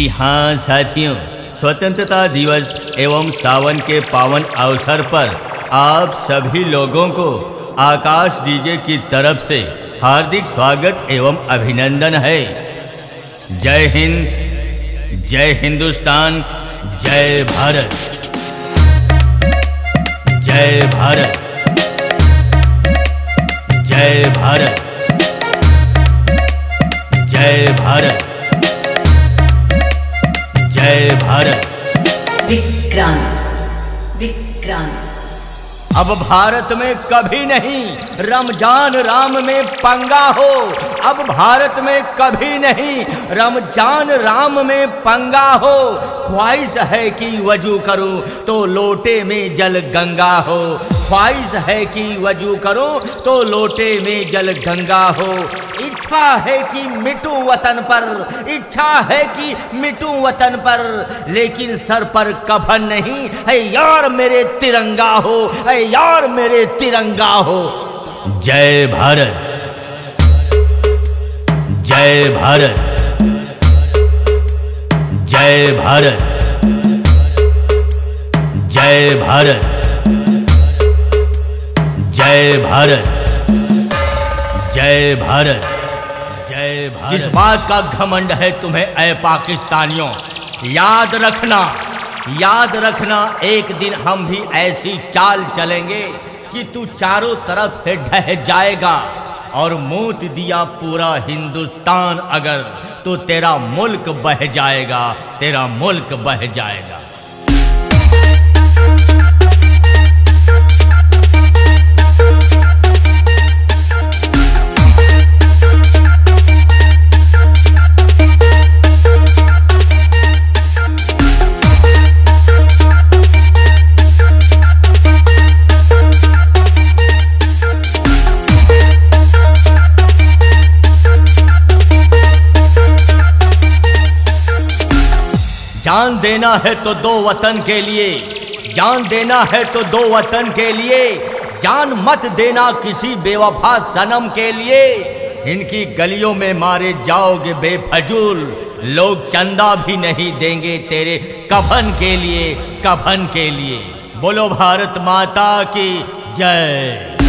जी हाँ साथियों। स्वतंत्रता दिवस एवं सावन के पावन अवसर पर आप सभी लोगों को आकाश डीजे की तरफ़ से हार्दिक स्वागत एवं अभिनंदन है। जय हिंद, जय हिंदुस्तान, जय भारत। जय भारत। जय भारत। जय भारत। जय भारत। विक्रांत विक्रांत। अब भारत में कभी नहीं रमज़ान राम में पंगा हो। अब भारत में कभी नहीं रमज़ान राम में पंगा हो। ख्वाहिश है कि वज़ू करूँ तो लोटे में जल गंगा हो। ख्वाहिश है कि वज़ू करो तो लोटे में जल गंगा हो। इच्छा है कि मिटू वतन पर, इच्छा है कि मिटू वतन पर, लेकिन सर पर कफन नहीं। है यार मेरे तिरंगा हो, है यार मेरे तिरंगा हो। जय भारत जय भारत जय भारत जय भारत। जय भारत। जय भारत। जय भारत। इस बात का घमंड है तुम्हें, ऐ पाकिस्तानियों। याद रखना याद रखना, एक दिन हम भी ऐसी चाल चलेंगे कि तू चारों तरफ़ से ढह जाएगा और मूत दिया पूरा हिंदुस्तान अगर तो तेरा मुल्क बह जाएगा, तेरा मुल्क बह जाएगा। जान देना है तो दो वतन के लिए। जान देना है तो दो वतन के लिए। जान मत देना किसी बेवफा सनम के लिए। इनकी गलियों में मारे जाओगे बेफजूल। लोग चंदा भी नहीं देंगे तेरे कफन के लिए, कफन के लिए। बोलो भारत माता की जय।